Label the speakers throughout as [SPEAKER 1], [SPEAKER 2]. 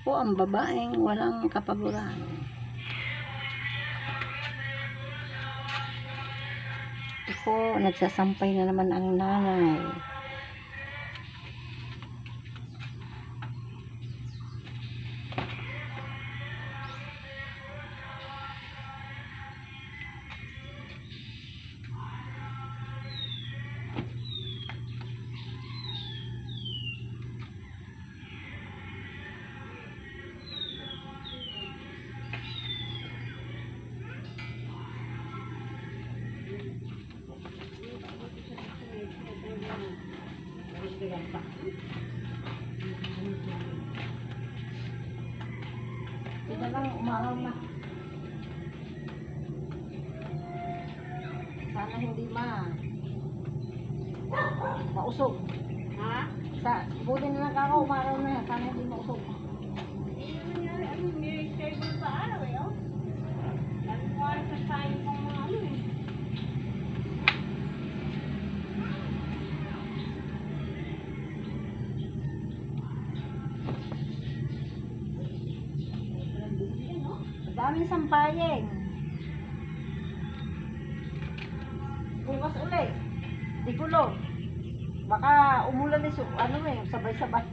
[SPEAKER 1] po ang babaeng walang kapaguran. Ito nagsasampay na naman ang nanay. Sana hindi ma mausog.
[SPEAKER 2] Ha?
[SPEAKER 1] Sa, buti na lang kako umaraw na yan. Sana hindi mausog.
[SPEAKER 2] Eh, ano nangyari? Ano, sa araw eh, oh. Sa tayo mga ano eh.
[SPEAKER 1] Ang daming sampayeng. Bukas ulit. Di kulog. Baka umulan ni su- ano eh, sabay-sabay.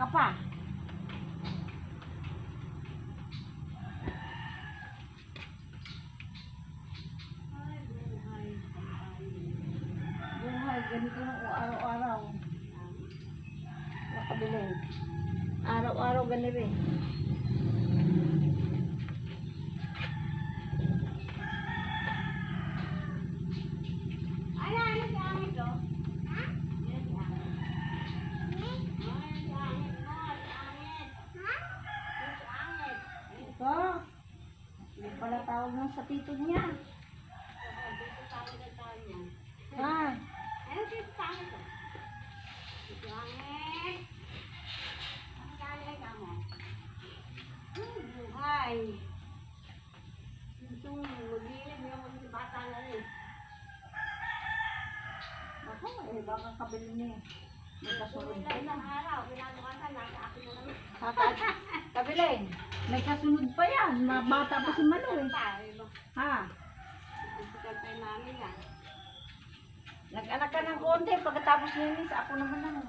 [SPEAKER 2] Ka pa.
[SPEAKER 1] Ay, buhay.
[SPEAKER 2] Buhay, ganito lang araw-araw. Nakabili. Araw-araw ganito eh.
[SPEAKER 1] Ay, ay, si Angit, oh. Yan, si Angit. Ay, si Angit mo, si Angit. Yan, si Angit.
[SPEAKER 2] Ito. Hindi pala tawag ng sa tito niya.
[SPEAKER 1] Ang.
[SPEAKER 2] Ha?
[SPEAKER 1] Ayun, si Angit, oh. Si Angit. Ang lalay ka mo. Hmm, buhay. Itong mag-iinip yung mga bata na rin.
[SPEAKER 2] Ako, eh, baka kabili niya. May kasunod pa
[SPEAKER 1] Ilang
[SPEAKER 2] yan.
[SPEAKER 1] araw, kinabukasan, nasa akin na naman.
[SPEAKER 2] Kaka- kabili. May kasunod pa yan. Ma- Bata pa si Manu eh. Ha? Nag-anak ka ng konti. Pagkatapos ninis, ako naman naman.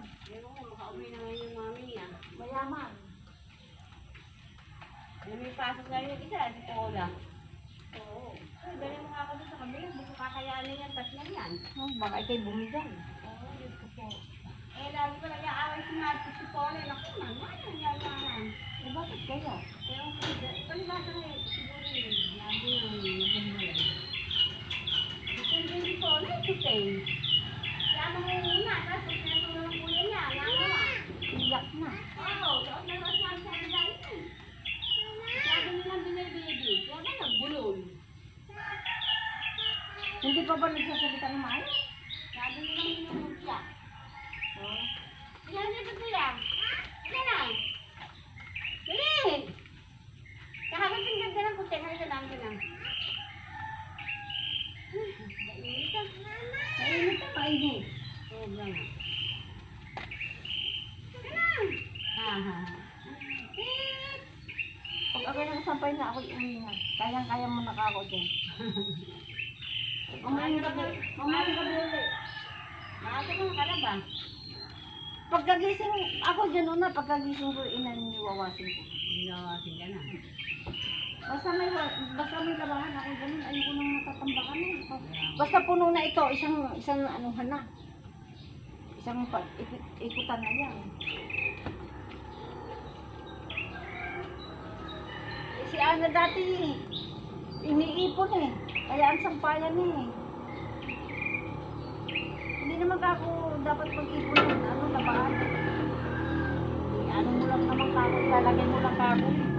[SPEAKER 2] Mayaman.
[SPEAKER 1] May pasok na rin isa, si Paula. Oo. Ay, dali mo nga ako sa kabila, buko kakayanin yan, tas lang yan.
[SPEAKER 2] Oh, baka ikay bumigay.
[SPEAKER 1] Oo, Diyos ko po. Eh, lagi ko nag-aaway si Marcos si Paula. Naku, man, ano yan, yan.
[SPEAKER 2] Eh, bakit kaya?
[SPEAKER 1] Pero, palibasa na eh, siguro yun. Lagi yung nagmumulan. Ito yung si Paula, ito kayo. Kaya mo muna, tapos pinatulo ng kuya niya, nagawa.
[SPEAKER 2] Iyak na.
[SPEAKER 1] Oo, doon na mas mas sa dahil. Sabi nila binibibi, kaya ba nagbulol?
[SPEAKER 2] Hindi pa ba nagsasalita ng maayos?
[SPEAKER 1] Sabi nila minumog siya. Oo. Ilan dito kuya? Ilan na? Dali! Kahabang tingnan ka ng puti, halika lang ka lang. Mainit ah.
[SPEAKER 2] Na.
[SPEAKER 1] Sobra nga. Ganun! Ha ha
[SPEAKER 2] Pag ako'y nakasampay na ako'y umingat. Kayang-kaya mo na ako dyan. Umayin ka ba? Umayin ka ba ulit?
[SPEAKER 1] Maaga ka nakalaba.
[SPEAKER 2] Pagkagising, ako dyan una, pagkagising ko, inaniwawasin ko.
[SPEAKER 1] Nawasin ka na.
[SPEAKER 2] Basta may, basta may labahan ako ganun, ayoko nang matatambakan na. Basta puno na ito, isang, isang anuhan na. Isang pa, ikut, ikutan na yan. Eh, si Ana dati, iniipon eh. Kaya ang sampayan eh. Hindi naman ako dapat pag-ipon ng ano, labahan. Eh, ano mo lang naman kako, lalagay mo lang kako.